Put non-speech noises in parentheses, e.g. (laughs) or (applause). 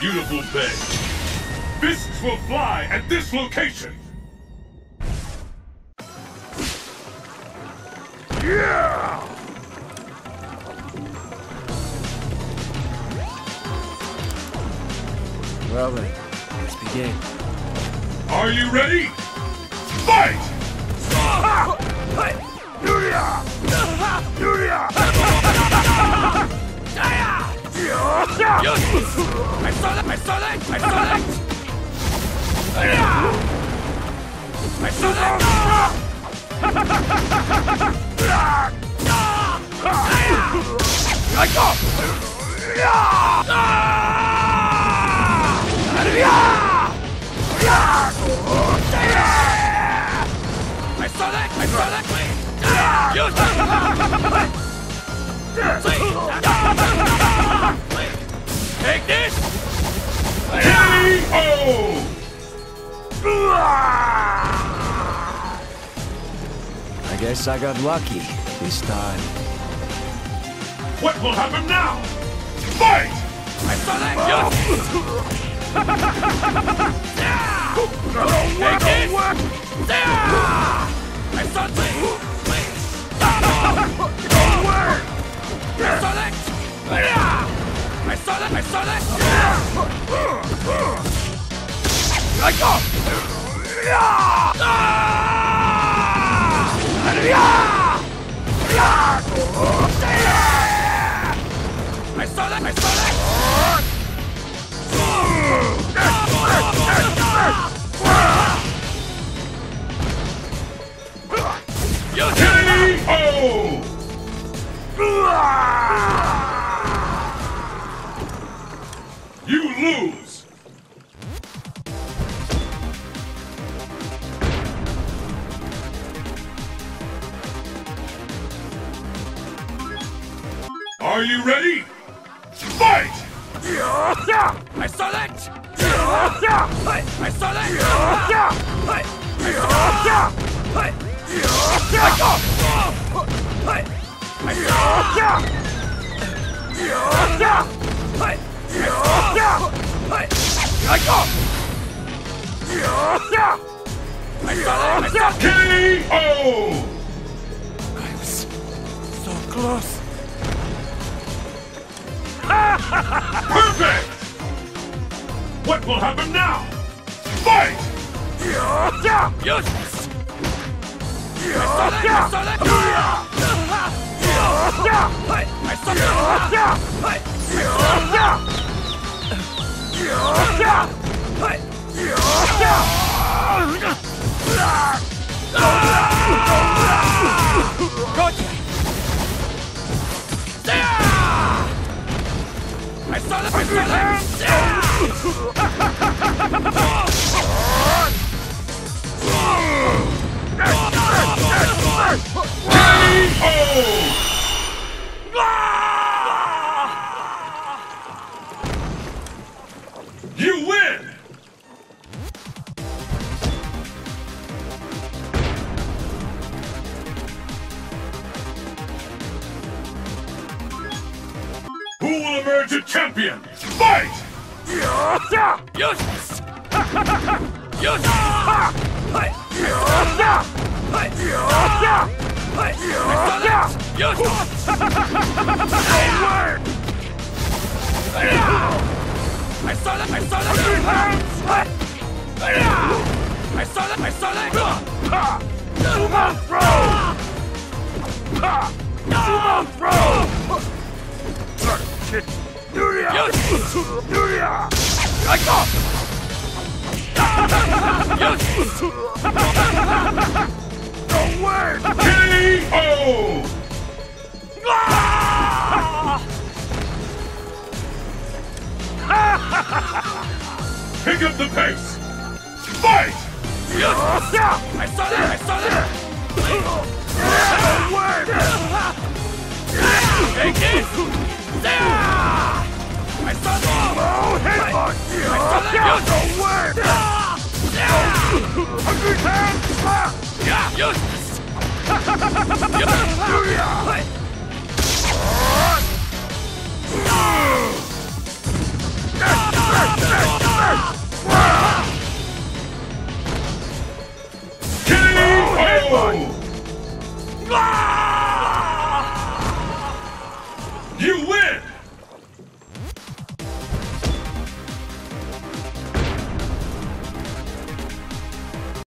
Beautiful bay. Fists will fly at this location. Yeah! Well then, let's begin. Are you ready? Fight! I saw (laughs) that! I saw that! I saw that! I saw that! I go! I I guess I got lucky this time. What will happen now? Fight! I saw that! Take this! I saw that! I saw that! I saw I saw that! You lose! Are you ready? Fight! I saw that! I saw that! I go! I saw that! I saw KO! I was so close. Perfect! What will happen now? Fight! Yes! I saw that! I You a champion? Fight! I saw that! I saw that! I saw that! I saw that! Sumo throw! Sumo throw! Yes! I KO! Pick up the pace! Fight! Yes! I saw that! I saw that! Take this! Headbutt! I